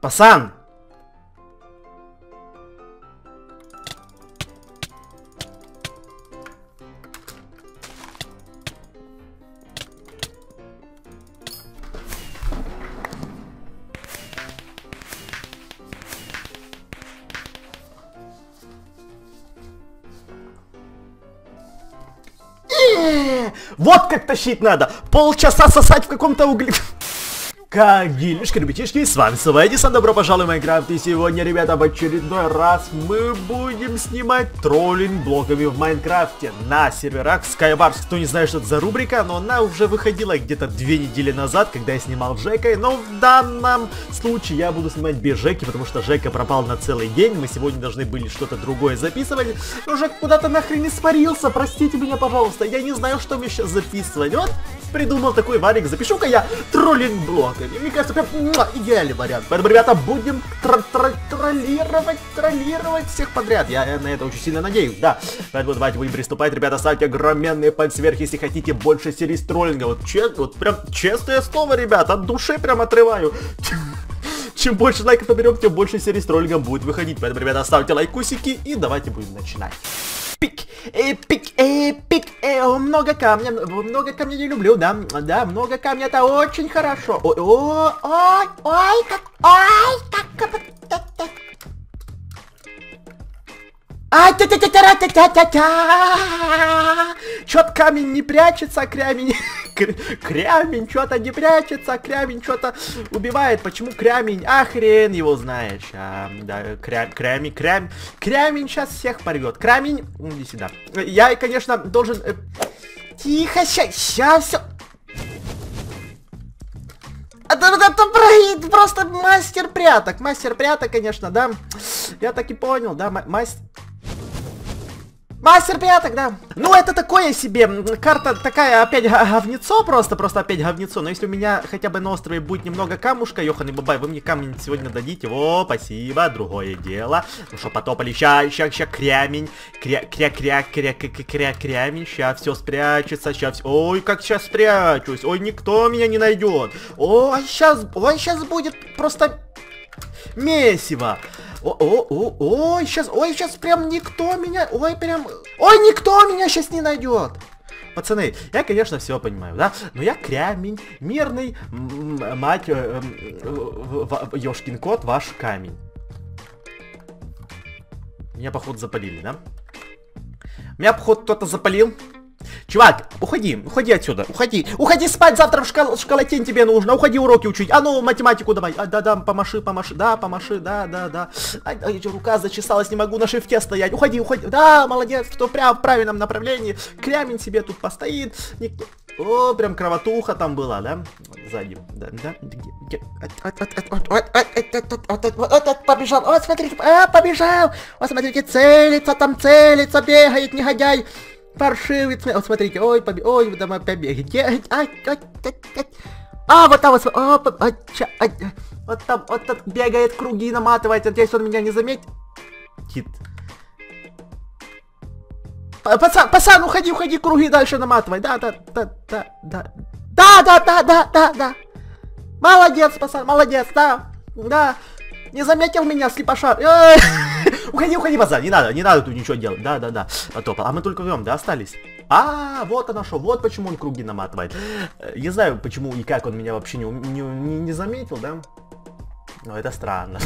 Пасан! Э, Вот как тащить надо! Полчаса сосать в каком-то угле... Как делишки, ребятишки, с вами снова Эдисон, добро пожаловать в Майнкрафт, и сегодня, ребята, в очередной раз мы будем снимать троллинг блоками в Майнкрафте на серверах Skywars. Кто не знает, что это за рубрика, но она уже выходила где-то две недели назад, когда я снимал Джекой, но в данном случае я буду снимать без Жеки, потому что Жека пропал на целый день, мы сегодня должны были что-то другое записывать, но Жек куда-то нахрен испарился, простите меня, пожалуйста, я не знаю, что мне сейчас записывать, вот придумал такой варик, запишу-ка я троллинг блоками. Мне кажется, прям идеальный вариант. Поэтому, ребята, будем тр тр троллировать, троллировать всех подряд. Я, я на это очень сильно надеюсь, да. Поэтому давайте будем приступать, ребята, ставьте огроменные пальцы вверх, если хотите больше серий с троллинга. Вот, честно, вот прям честное слово, ребят, от души прям отрываю. Чем больше лайков наберем, тем больше серий с будет выходить. Поэтому, ребята, ставьте лайкусики и давайте будем начинать. Пик, эпик, эпик, э, много камня, много камня не люблю, да, да, много камня это очень хорошо. Ой, ой, ой, ой, как, ой, как, Ай, та та та та та та та та Чё-то камень не прячется, крямень... Крямень что-то не прячется, крямень что-то убивает. Почему крямень? А хрен его знаешь. А, да, кря... крямень, крям... Крямень сейчас всех порвет. Крамень, иди сюда. Я, конечно, должен... э, Тихо, ща, ща все... Это, это про- просто мастер пряток. Мастер пряток, конечно, да. Я так и понял, да, ма- мастер... Мастер пяток, да. Ну, это такое себе. Карта такая, опять говнецо просто, просто опять говнецо. Но если у меня хотя бы на острове будет немного камушка, Йохан и Бабай, вы мне камень сегодня дадите. О, спасибо, другое дело. Ну что, потопали, ща, ща, ща, крямень. Кря, кря, кря, кря, кря, кря, кря, крямень. Ща все спрячется, ща все... Ой, как сейчас спрячусь. Ой, никто меня не найдет. Ой, сейчас, ой, сейчас будет просто месиво. Ой, сейчас, ой, сейчас прям никто меня, ой, прям, ой, никто меня сейчас не найдет. Пацаны, я, конечно, все понимаю, да? Но я крямень, мирный, мать, э, м, в- в- ёшкин кот, ваш камень. Меня, походу, запалили, да? Меня, походу, кто-то запалил. Чувак, уходи, уходи отсюда, уходи. Уходи спать, завтра в школ школотень тебе нужно. Уходи уроки учить. А ну, математику давай. А, да, да, помаши, помаши. Да, помаши, да, да, да. Ай, ай, рука зачесалась, не могу на шифте стоять. Уходи, уходи. Да, молодец, кто прям в правильном направлении. Клямень себе тут постоит. Ник... О, прям кровотуха там была, да? Сзади. Да, да. Побежал. О, смотрите, а, побежал. О, смотрите, целится, там целится, бегает, негодяй. Паршивец, вот смотрите, ой, побе... ой, ай, ай, ай. А, вот там вот, а, а, ча- а, вот там, вот там бегает, круги наматывает, надеюсь, он меня не заметит. Пацан, пацан, уходи, уходи, круги дальше наматывай. Да, да, да, да, да. Да, да, да, да, да, да. Молодец, пацан, молодец, да, да. Не заметил меня, слепоша. Уходи, уходи, пацан, не надо, не надо тут ничего делать. Да, да, да. Потопал. А мы только вдвоем, да, остались? А, вот оно что, вот почему он круги наматывает. Э, Не знаю, почему и как он меня вообще не- не заметил, да? Но это странно.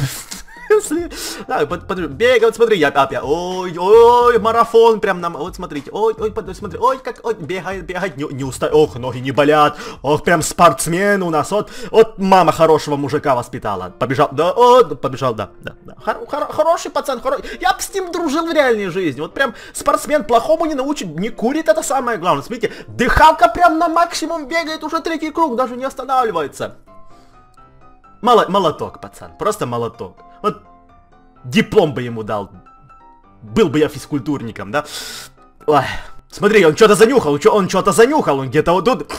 Сли- Да, под- под- бегай, вот смотри, я опять, ой, ой, марафон прям нам, вот смотрите, ой, ой, под- смотри, ой, как, ой, бегает, бегает, не, не уста, ох, ноги не болят, ох, прям спортсмен у нас, вот, вот мама хорошего мужика воспитала, побежал, да, о, побежал, да, да, да, Хор- хор- хороший пацан, хороший, я бы с ним дружил в реальной жизни, вот прям спортсмен плохому не научит, не курит, это самое главное, смотрите, дыхалка прям на максимум бегает, уже третий круг, даже не останавливается. Моло- молоток, пацан, просто молоток. Вот диплом бы ему дал. Был бы я физкультурником, да? Ой, смотри, он что-то занюхал, он что-то занюхал, он где-то вот тут...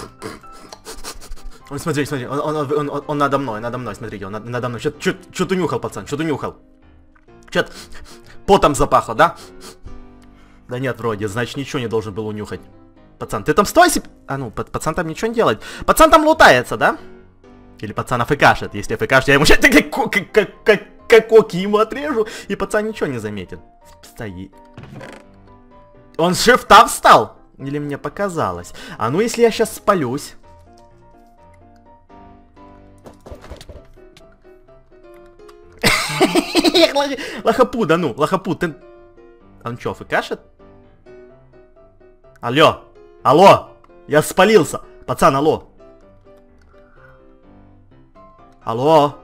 Он, смотри, смотри, он, он, он, он- он надо мной, надо мной, смотрите, он над- надо мной. Что-то нюхал, пацан, что-то нюхал. Что-то потом запахло, да? Да нет, вроде, значит, ничего не должен был унюхать. Пацан, ты там стой себе... А ну, па- пацан там ничего не делает. Пацан там лутается, да? Или пацан АФКшит. Если АФКшит, я ему как, как, коки ему отрежу, и пацан ничего не заметит. Стоит. Он с шифта встал? Или мне показалось? А ну если я сейчас спалюсь? Лохапу, да ну, лохапу, ты... Он чё, фыкашет? Алло, алло, я спалился. Пацан, алло. Алло.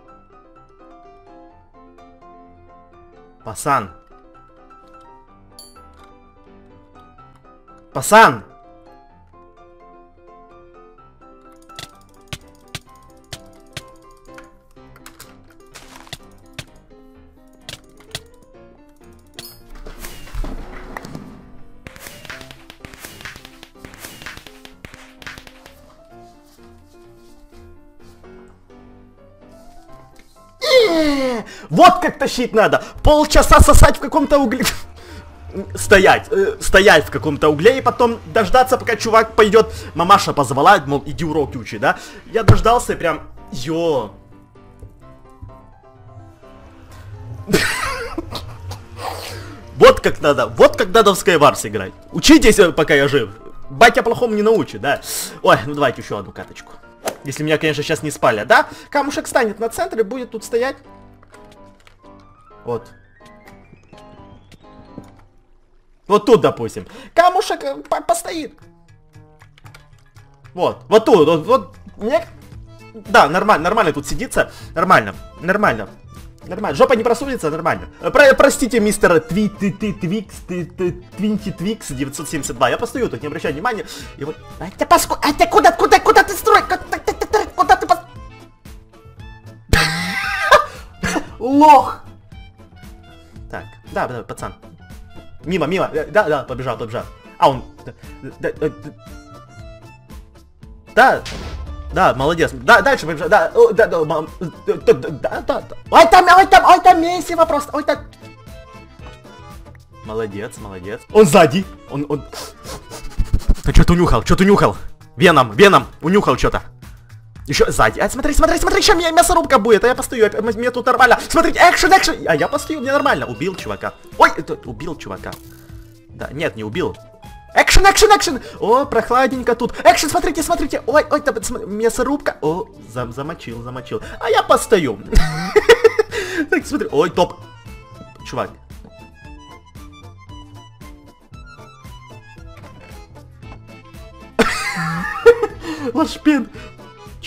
Пасан. Вот как тащить надо! Полчаса сосать в каком-то угле стоять, э, стоять в каком-то угле и потом дождаться, пока чувак пойдет. Мамаша позвала, мол, иди уроки учи, да? Я дождался и прям, ё. Вот как надо, вот как надо в Skywars играть. Учитесь, э, пока я жив. Батя плохому не научит, да? Ой, ну давайте еще одну каточку. Если меня, конечно, сейчас не спалят, да? Камушек станет на центре, будет тут стоять. Вот. Вот тут, допустим. Камушек э, по постоит. Вот, вот тут, вот, вот, мне... Да, нормально, нормально тут сидится. Нормально, нормально. Нормально. Жопа не просунется, нормально. Э, про простите, мистер Тви ты ты Твикс, ты ты Твинти Твикс 972. Я постою тут, не обращай внимания. И вот. А ты паску. А ты куда, куда, куда ты? Куда Так, да, да, пацан. Мимо, мимо. Э, да, да, побежал, побежал. А, он... Да, да, да, да, молодец. Да, дальше побежал. Да, да, да, да, да, да. Ой, там, ой, там, ой, там месиво просто. Ой, там... Молодец, молодец. Он сзади. Он, он... Что-то унюхал, что-то унюхал. Веном, веном, унюхал что-то. Еще сзади. А, смотри, смотри, смотри, сейчас меня мясорубка будет, а я постою, мне тут нормально. Смотрите, экшен, экшен. А я постою, мне нормально. Убил чувака. Ой, это, убил чувака. Да, нет, не убил. Экшен, экшен, экшен! О, прохладненько тут. Экшен, смотрите, смотрите. Ой, ой, там, мясорубка. О, зам, замочил, замочил. А я постою. Так, смотри. Ой, топ. Чувак. Лашпин.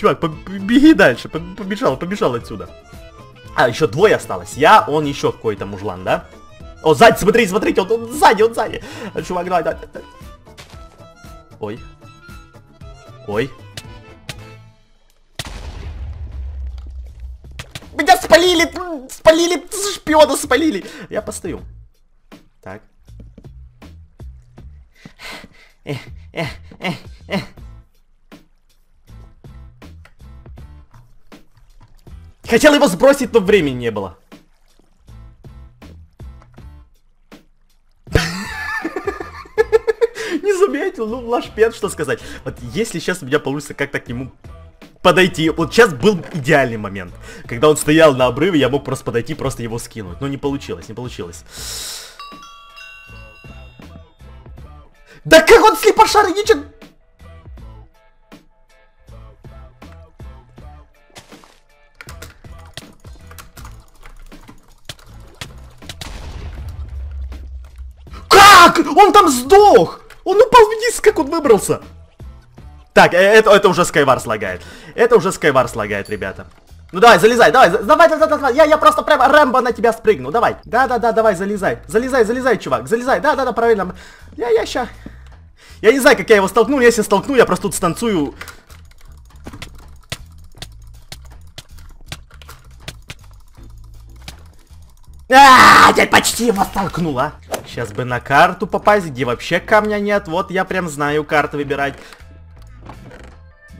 Чувак, беги дальше. Побежал, побежал отсюда. А, еще двое осталось. Я, он, еще какой-то мужлан, да? О, сзади, смотрите, смотрите, он, он сзади, он сзади. Чувак, давай, давай. Ой. Ой. Меня спалили, спалили, шпиона спалили. Я постою. Так. Эх, эх, эх, эх. Хотел его сбросить, но времени не было. Не заметил, ну, лашпен, что сказать. Вот если сейчас у меня получится как-то к нему подойти. Вот сейчас был идеальный момент. Когда он стоял на обрыве, я мог просто подойти, просто его скинуть. Но не получилось, не получилось. Да как он слепошарничает? Он там сдох! Он упал вниз, как он выбрался? Так, э, это, это уже Skywars лагает. Это уже Skywars лагает, ребята. Ну давай, залезай, давай, давай, давай, давай, давай. Я, я просто прямо Рэмбо на тебя спрыгну, давай. Да-да-да, давай, залезай. Залезай, залезай, чувак, залезай. Да-да-да, правильно. Я, я ща. Я не знаю, как я его столкну, если столкну, я просто тут станцую. А, я почти его столкнул, а. Сейчас бы на карту попасть, где вообще камня нет. Вот я прям знаю карту выбирать.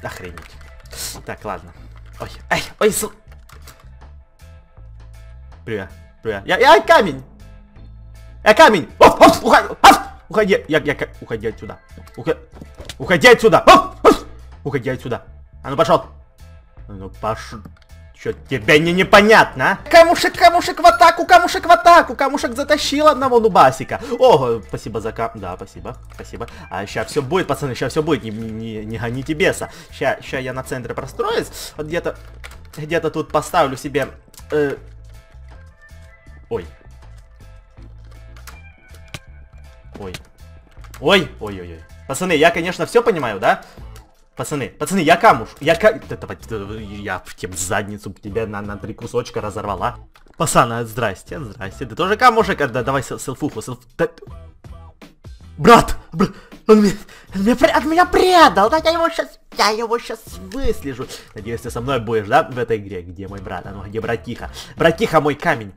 Охренеть. Так, ладно. Ой, ай, ой, сл... Привет, привет. Я, я камень! Я камень! Оф, оф, уходи, оф, уходи, я, я, уходи отсюда. Уходи, уходи отсюда! Оф, оф, уходи отсюда. А ну пошел. Ну пош... Чё тебе не непонятно, а? Камушек, камушек в атаку, камушек в атаку, камушек затащил одного нубасика. О, спасибо за кам... Да, спасибо, спасибо. А сейчас все будет, пацаны, сейчас все будет, не, не, не гоните беса. Сейчас, сейчас я на центре простроюсь, вот где-то, где-то тут поставлю себе... Э... Ой. Ой. Ой, ой-ой-ой. Пацаны, я, конечно, все понимаю, да? Пацаны, пацаны, я камуш. Я ка... Я в тем задницу тебя на, на три кусочка разорвала. Пацаны, здрасте, здрасте. Ты тоже камушек? Да, давай селфуху, селф... Брат! Брат! Он меня, он меня, от меня предал! Да я его сейчас... Я его сейчас выслежу. Надеюсь, ты со мной будешь, да, в этой игре? Где мой брат? А ну, где братиха? Братиха, мой камень.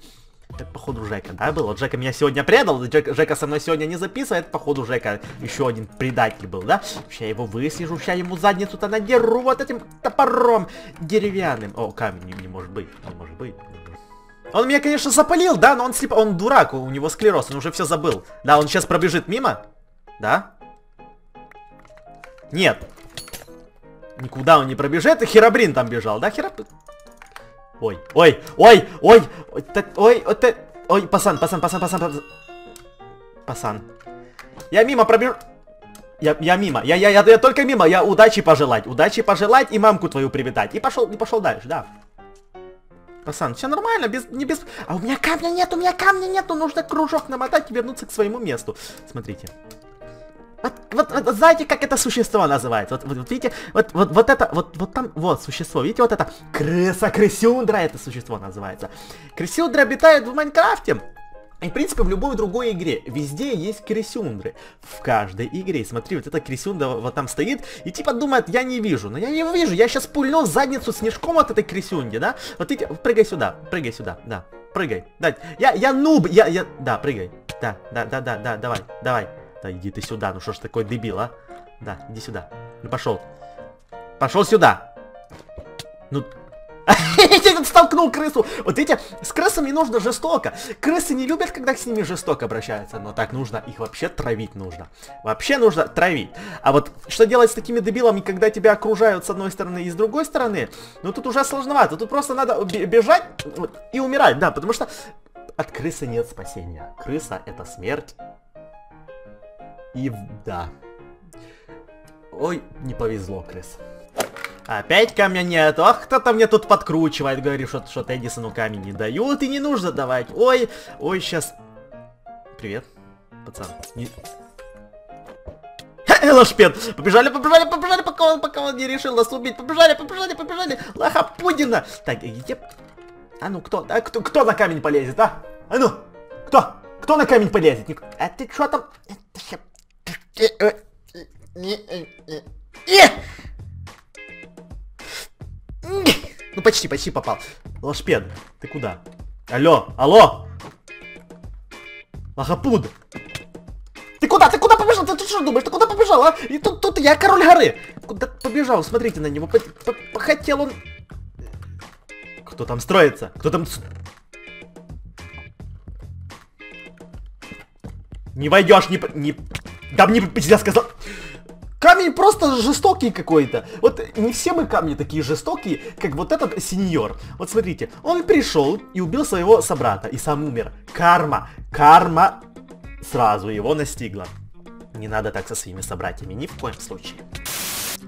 Это, походу, Жека, да, был? Вот Жека меня сегодня предал, Жека, Жека со мной сегодня не записывает, походу, Жека еще один предатель был, да? Сейчас его выслежу, сейчас ему задницу-то надеру вот этим топором деревянным. О, камень, не, не может быть, не может быть. Он меня, конечно, запалил, да, но он слеп... Он дурак, у него склероз, он уже все забыл. Да, он сейчас пробежит мимо, да? Нет. Никуда он не пробежит, и Херабрин там бежал, да, Херабрин? Ой, ой, ой, ой, ой, ой, ой, ой, пасан, пасан, пасан, пасан, пасан. Пасан. Я мимо пробежу. Я, я мимо, я, я, я, я только мимо, я удачи пожелать, удачи пожелать и мамку твою привитать. И пошел, и пошел дальше, да. Пасан, все нормально, без, не без... А у меня камня нет, у меня камня нету, нужно кружок намотать и вернуться к своему месту. Смотрите. Вот, вот, вот знаете, как это существо называется? Вот, вот, вот видите, вот, вот, вот это, вот, вот там, вот существо, видите, вот это крыса, крысюндра это существо называется. Крысюндра обитает в Майнкрафте. И, в принципе, в любой другой игре. Везде есть крысюндры. В каждой игре. Смотри, вот эта крысюндра вот там стоит и типа думает, я не вижу. Но я не вижу, я сейчас пульну задницу снежком от этой крысюнди, да? Вот видите, прыгай сюда, прыгай сюда, да. Прыгай. Да, я, я нуб, я, я, да, прыгай. Да, да, да, да, да, давай, давай. Да иди ты сюда, ну что ж такой дебил, а? Да, иди сюда. Ну пошел. Пошел сюда. Ну... Я столкнул крысу. Вот видите, с крысами нужно жестоко. Крысы не любят, когда с ними жестоко обращаются. Но так нужно, их вообще травить нужно. Вообще нужно травить. А вот что делать с такими дебилами, когда тебя окружают с одной стороны и с другой стороны? Ну тут уже сложновато. Тут просто надо бежать и умирать, да, потому что от крысы нет спасения. Крыса это смерть. И да. Ой, не повезло, крыс. Опять камня нет. Ах, кто-то мне тут подкручивает. Говорит, что, что Эдисону камень не дают и не нужно давать. Ой, ой, сейчас... Привет, пацан. Не... Лошпед! Побежали, побежали, побежали, пока он, пока он не решил нас убить. Побежали, побежали, побежали. Лоха Пудина. Так, где... А ну, кто, а, кто, кто на камень полезет, а? А ну, кто? Кто на камень полезет? А ты что там? Это ну почти, почти попал. Лошпед, ты куда? Алло, алло! Лохапуд! Ты куда? Ты куда побежал? Ты, ты что думаешь? Ты куда побежал, а? И тут, тут я король горы. Куда побежал? Смотрите на него. Хотел он... Кто там строится? Кто там... Не войдешь, не... не... Да мне я сказал... Камень просто жестокий какой-то. Вот не все мы камни такие жестокие, как вот этот сеньор. Вот смотрите, он пришел и убил своего собрата, и сам умер. Карма, карма сразу его настигла. Не надо так со своими собратьями, ни в коем случае.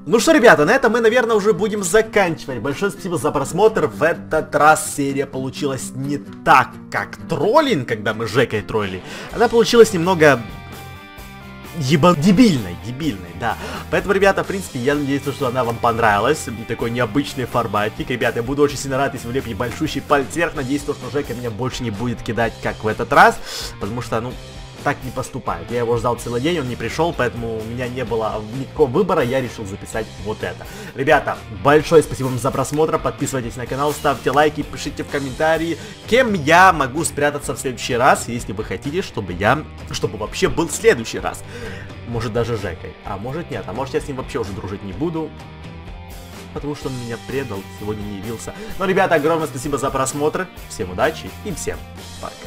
Ну что, ребята, на этом мы, наверное, уже будем заканчивать. Большое спасибо за просмотр. В этот раз серия получилась не так, как троллинг, когда мы Жекой тролли. Она получилась немного еба... дебильной, дебильной, да. Поэтому, ребята, в принципе, я надеюсь, что она вам понравилась. Такой необычный форматик. Ребята, я буду очень сильно рад, если вы большущий палец вверх. Надеюсь, что Жека меня больше не будет кидать, как в этот раз. Потому что, ну, так не поступает. Я его ждал целый день, он не пришел, поэтому у меня не было никакого выбора, я решил записать вот это. Ребята, большое спасибо вам за просмотр, подписывайтесь на канал, ставьте лайки, пишите в комментарии, кем я могу спрятаться в следующий раз, если вы хотите, чтобы я, чтобы вообще был в следующий раз. Может даже Жекой, а может нет, а может я с ним вообще уже дружить не буду потому что он меня предал, сегодня не явился. Но, ребята, огромное спасибо за просмотр, всем удачи и всем пока.